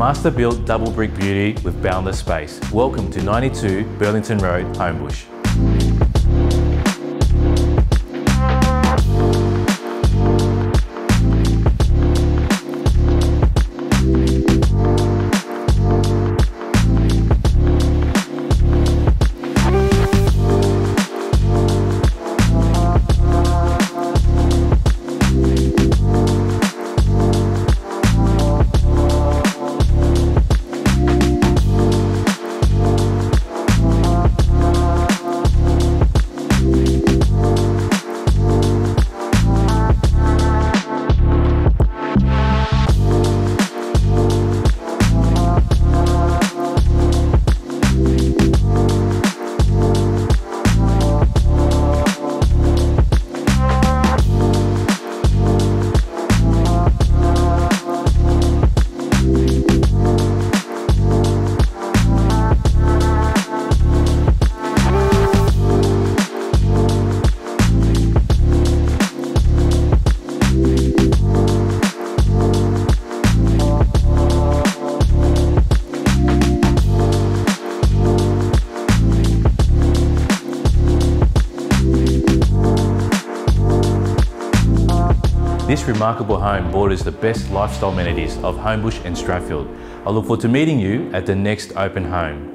Master built double brick beauty with boundless space. Welcome to 92 Burlington Road, Homebush. This remarkable home borders the best lifestyle amenities of Homebush and Strathfield. I look forward to meeting you at the next open home.